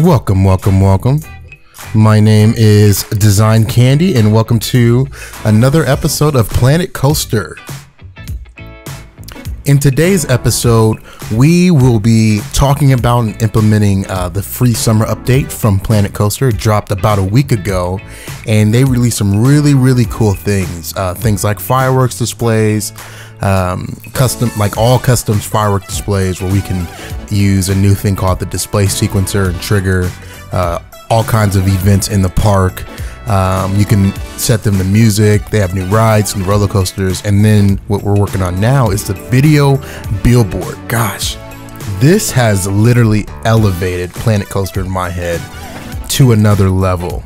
Welcome, welcome, welcome. My name is Design Candy, and welcome to another episode of Planet Coaster. In today's episode, we will be talking about and implementing uh, the free summer update from Planet Coaster. Dropped about a week ago, and they released some really, really cool things. Uh, things like fireworks displays, um, custom, like all custom firework displays, where we can use a new thing called the display sequencer and trigger uh, all kinds of events in the park. Um, you can set them to music. They have new rides and roller coasters. And then what we're working on now is the video billboard. Gosh, this has literally elevated Planet Coaster in my head to another level.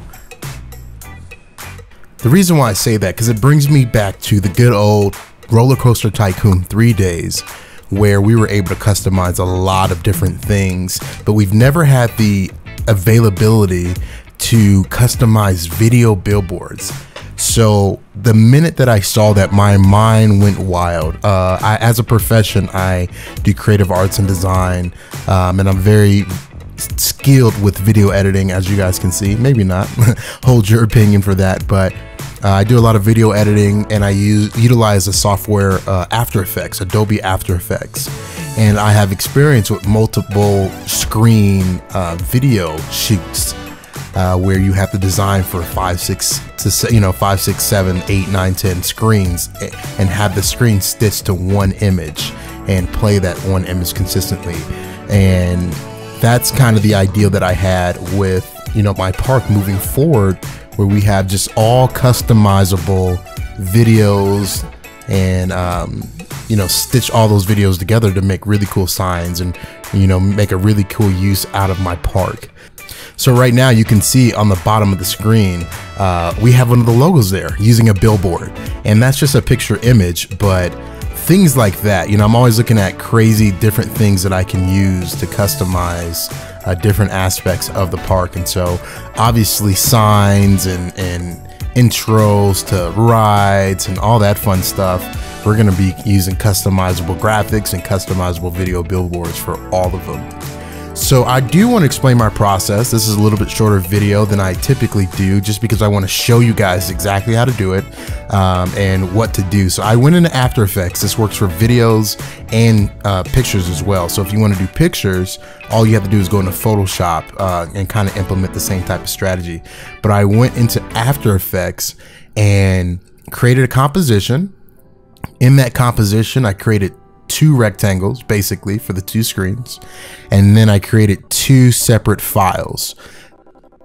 The reason why I say that because it brings me back to the good old Roller Coaster Tycoon 3 days where we were able to customize a lot of different things, but we've never had the availability to customize video billboards. So the minute that I saw that, my mind went wild. Uh, I, as a profession, I do creative arts and design, um, and I'm very skilled with video editing, as you guys can see. Maybe not, hold your opinion for that, but uh, I do a lot of video editing, and I use utilize the software uh, After Effects, Adobe After Effects, and I have experience with multiple screen uh, video shoots uh, where you have to design for five, six to you know five, six, seven, eight, nine, ten screens, and have the screen stitched to one image and play that one image consistently. And that's kind of the idea that I had with you know my park moving forward, where we have just all customizable videos and um, you know stitch all those videos together to make really cool signs and you know make a really cool use out of my park so right now you can see on the bottom of the screen, uh, we have one of the logos there using a billboard. And that's just a picture image, but things like that, you know, I'm always looking at crazy different things that I can use to customize uh, different aspects of the park. And so obviously signs and, and intros to rides and all that fun stuff. We're going to be using customizable graphics and customizable video billboards for all of them. So I do want to explain my process. This is a little bit shorter video than I typically do just because I want to show you guys exactly how to do it um, and what to do. So I went into After Effects. This works for videos and uh, pictures as well. So if you want to do pictures, all you have to do is go into Photoshop uh, and kind of implement the same type of strategy. But I went into After Effects and created a composition. In that composition, I created two rectangles basically for the two screens. And then I created two separate files.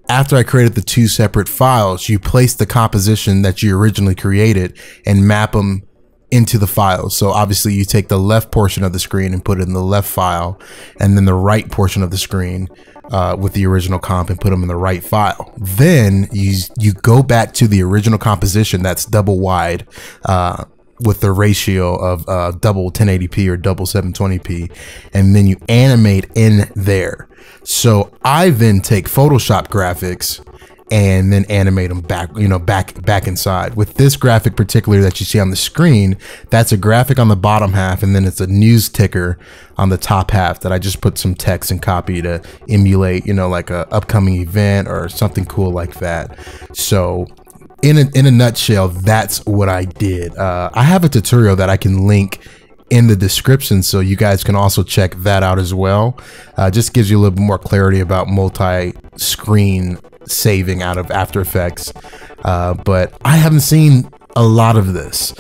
After I created the two separate files, you place the composition that you originally created and map them into the files. So obviously you take the left portion of the screen and put it in the left file and then the right portion of the screen uh, with the original comp and put them in the right file. Then you you go back to the original composition that's double wide uh, with the ratio of uh, double 1080p or double 720p, and then you animate in there. So I then take Photoshop graphics and then animate them back, you know, back back inside. With this graphic particularly that you see on the screen, that's a graphic on the bottom half, and then it's a news ticker on the top half that I just put some text and copy to emulate, you know, like a upcoming event or something cool like that. So in a, in a nutshell, that's what I did. Uh, I have a tutorial that I can link in the description so you guys can also check that out as well. Uh, just gives you a little bit more clarity about multi-screen saving out of After Effects. Uh, but I haven't seen a lot of this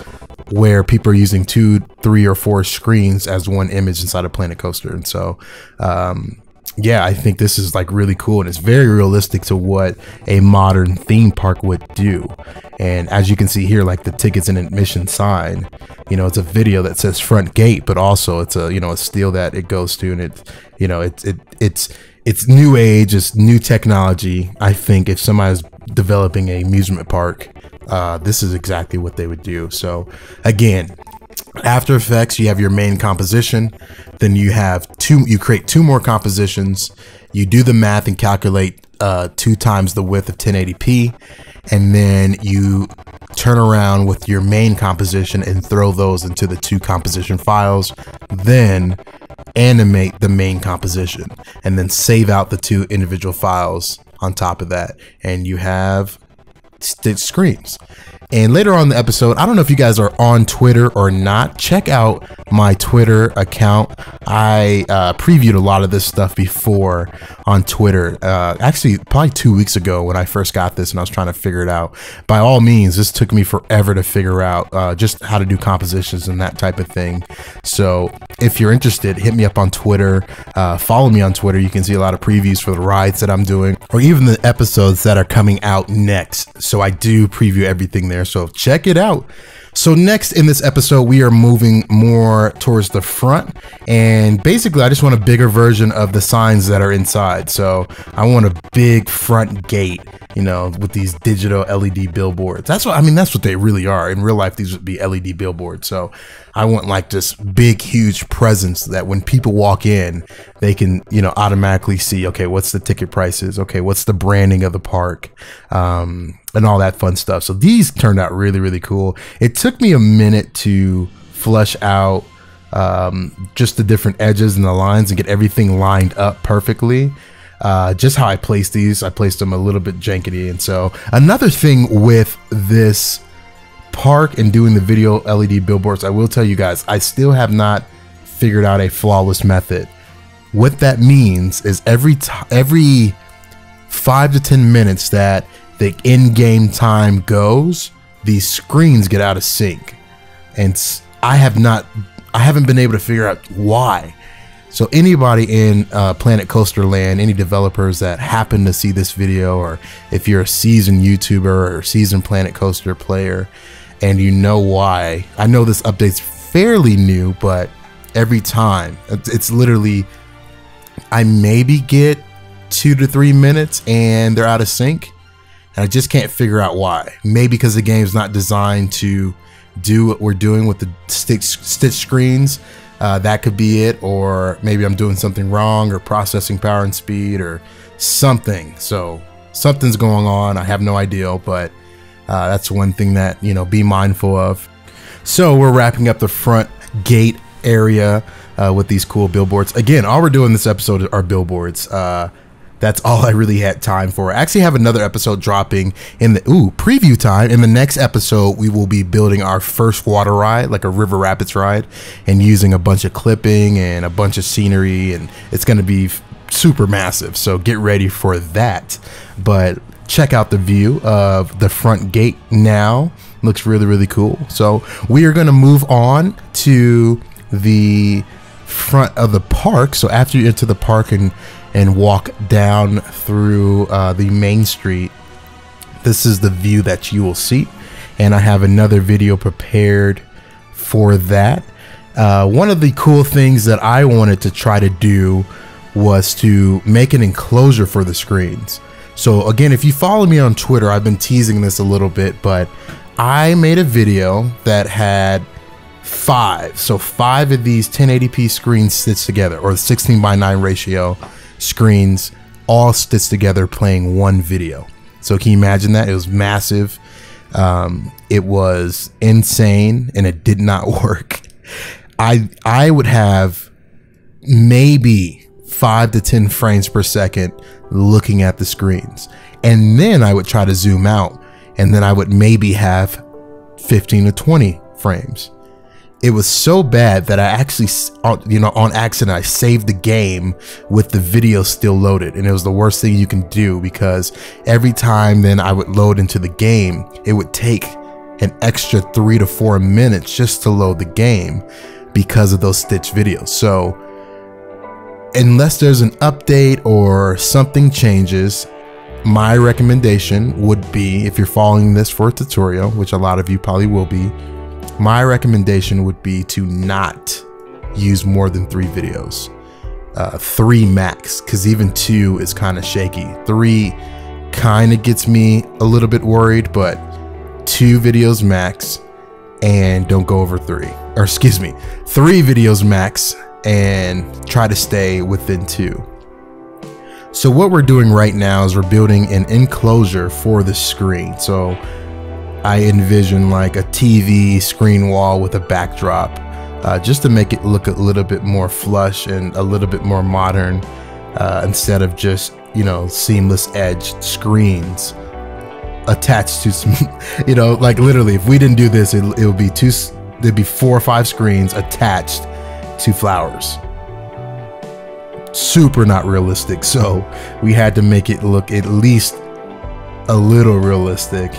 where people are using two, three, or four screens as one image inside a Planet Coaster. And so, um, yeah, I think this is like really cool and it's very realistic to what a modern theme park would do. And as you can see here, like the tickets and admission sign, you know, it's a video that says front gate, but also it's a, you know, a steel that it goes to and it, you know, it's, it, it's, it's new age, it's new technology. I think if somebody's developing a amusement park, uh, this is exactly what they would do. So again, after Effects, you have your main composition. Then you have two, you create two more compositions. You do the math and calculate uh, two times the width of 1080p. And then you turn around with your main composition and throw those into the two composition files. Then animate the main composition and then save out the two individual files on top of that. And you have stitch screens. And later on the episode, I don't know if you guys are on Twitter or not. Check out my Twitter account. I uh, previewed a lot of this stuff before on Twitter. Uh, actually, probably two weeks ago when I first got this and I was trying to figure it out. By all means, this took me forever to figure out uh, just how to do compositions and that type of thing. So if you're interested, hit me up on Twitter. Uh, follow me on Twitter. You can see a lot of previews for the rides that I'm doing or even the episodes that are coming out next. So I do preview everything there there. So check it out. So next in this episode, we are moving more towards the front. And basically, I just want a bigger version of the signs that are inside. So I want a big front gate, you know, with these digital LED billboards. That's what, I mean, that's what they really are. In real life, these would be LED billboards. So I want like this big, huge presence that when people walk in, they can, you know, automatically see, okay, what's the ticket prices? Okay, what's the branding of the park? Um, and all that fun stuff. So these turned out really, really cool. It took me a minute to flush out um, just the different edges and the lines and get everything lined up perfectly. Uh, just how I placed these, I placed them a little bit jankety. And so another thing with this park and doing the video LED billboards, I will tell you guys, I still have not figured out a flawless method. What that means is every every five to ten minutes that the in-game time goes, these screens get out of sync, and I have not, I haven't been able to figure out why. So anybody in uh, Planet Coaster Land, any developers that happen to see this video, or if you're a seasoned YouTuber or seasoned Planet Coaster player, and you know why. I know this update's fairly new, but every time it's literally I maybe get two to three minutes and they're out of sync. And I just can't figure out why. Maybe because the game's not designed to do what we're doing with the stitch, stitch screens. Uh, that could be it. Or maybe I'm doing something wrong or processing power and speed or something. So something's going on. I have no idea, but uh, that's one thing that, you know, be mindful of. So we're wrapping up the front gate area uh, with these cool billboards. Again, all we're doing this episode are billboards. Uh, that's all I really had time for. I actually have another episode dropping in the ooh preview time. In the next episode, we will be building our first water ride, like a river rapids ride, and using a bunch of clipping and a bunch of scenery, and it's going to be super massive. So get ready for that. But check out the view of the front gate now. Looks really, really cool. So we are going to move on to the front of the park. So after you enter the park and and walk down through uh, the main street, this is the view that you will see. And I have another video prepared for that. Uh, one of the cool things that I wanted to try to do was to make an enclosure for the screens. So again, if you follow me on Twitter, I've been teasing this a little bit, but I made a video that had five, so five of these 1080p screens sits together, or 16 by 9 ratio screens, all stitched together playing one video. So can you imagine that? It was massive. Um, it was insane, and it did not work. I I would have maybe five to 10 frames per second looking at the screens. And then I would try to zoom out and then I would maybe have 15 to 20 frames. It was so bad that I actually, you know, on accident, I saved the game with the video still loaded. And it was the worst thing you can do because every time then I would load into the game, it would take an extra three to four minutes just to load the game because of those stitch videos. So unless there's an update or something changes, my recommendation would be if you're following this for a tutorial, which a lot of you probably will be, my recommendation would be to not use more than three videos. Uh, three max, because even two is kind of shaky. Three kind of gets me a little bit worried, but two videos max and don't go over three. Or excuse me, three videos max and try to stay within two. So what we're doing right now is we're building an enclosure for the screen. So I envision like a TV screen wall with a backdrop uh, just to make it look a little bit more flush and a little bit more modern uh, instead of just you know seamless edged screens attached to some you know like literally if we didn't do this it, it would be two there'd be four or five screens attached to flowers. Super not realistic so we had to make it look at least a little realistic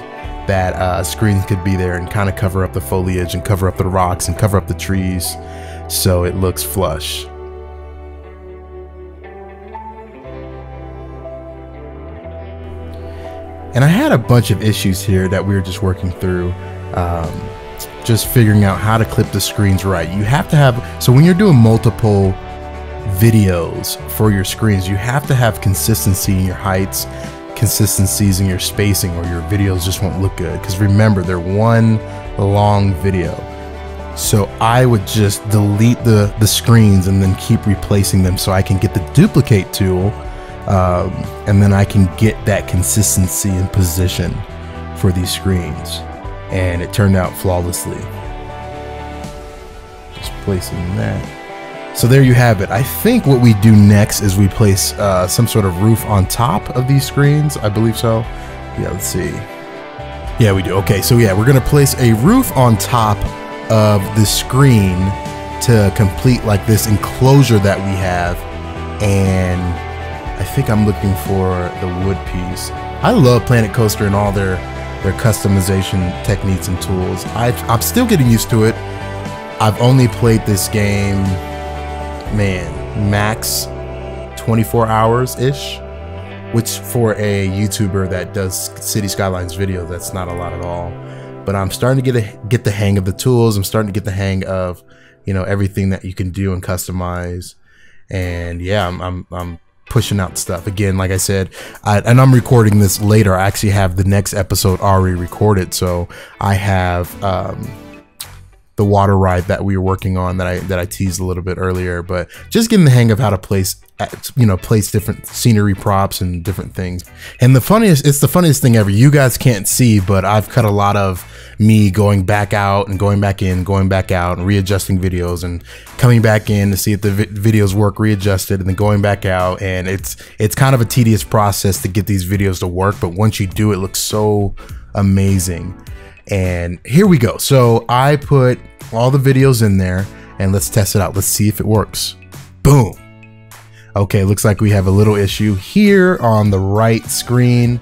that uh, screens could be there and kind of cover up the foliage and cover up the rocks and cover up the trees so it looks flush And I had a bunch of issues here that we were just working through. Um, just figuring out how to clip the screens right. You have to have, so when you're doing multiple videos for your screens, you have to have consistency in your heights, consistencies in your spacing, or your videos just won't look good. Because remember, they're one long video. So I would just delete the, the screens and then keep replacing them so I can get the duplicate tool um, and then I can get that consistency and position for these screens. And it turned out flawlessly. Just placing that. So there you have it. I think what we do next is we place uh, some sort of roof on top of these screens. I believe so. Yeah, let's see. Yeah, we do. Okay, so yeah, we're gonna place a roof on top of the screen to complete like this enclosure that we have and I think I'm looking for the wood piece. I love Planet Coaster and all their their customization techniques and tools. i am still getting used to it. I've only played this game, man, max 24 hours ish, which for a YouTuber that does City Skylines video, that's not a lot at all. But I'm starting to get a, get the hang of the tools. I'm starting to get the hang of, you know, everything that you can do and customize. And yeah, I'm, I'm, I'm pushing out stuff again like i said I, and i'm recording this later i actually have the next episode already recorded so i have um, the water ride that we were working on that i that i teased a little bit earlier but just getting the hang of how to place you know place different scenery props and different things. And the funniest it's the funniest thing ever. You guys can't see but i've cut a lot of me going back out and going back in going back out and readjusting videos and coming back in to see if the vi videos work readjusted and then going back out. And it's it's kind of a tedious process to get these videos to work but once you do it looks so amazing and here we go so i put all the videos in there and let's test it out let's see if it works boom Okay, looks like we have a little issue here on the right screen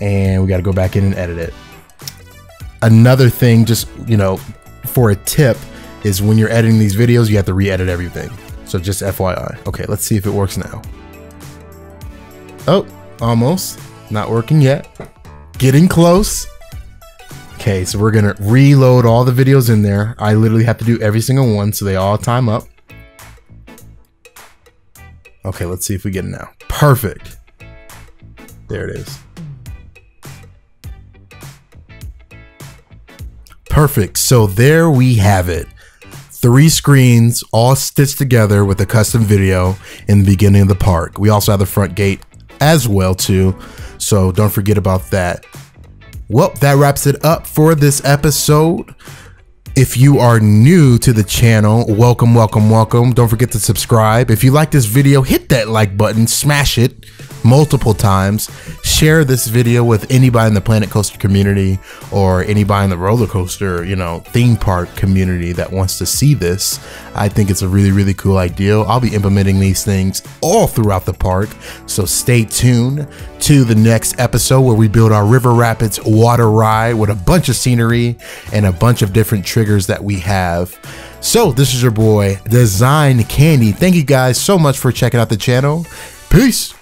and we got to go back in and edit it. Another thing, just, you know, for a tip is when you're editing these videos, you have to re-edit everything. So just FYI. Okay, let's see if it works now. Oh, almost. Not working yet. Getting close. Okay, so we're gonna reload all the videos in there. I literally have to do every single one so they all time up. Okay, let's see if we get it now. Perfect. There it is. Perfect. So there we have it. Three screens all stitched together with a custom video in the beginning of the park. We also have the front gate as well too. So don't forget about that. Well, that wraps it up for this episode. If you are new to the channel, welcome, welcome, welcome. Don't forget to subscribe. If you like this video, hit that like button, smash it multiple times. Share this video with anybody in the Planet Coaster community or anybody in the roller coaster, you know, theme park community that wants to see this. I think it's a really, really cool idea. I'll be implementing these things all throughout the park. So stay tuned to the next episode where we build our River Rapids water ride with a bunch of scenery and a bunch of different triggers that we have. So this is your boy, Design Candy. Thank you guys so much for checking out the channel. Peace.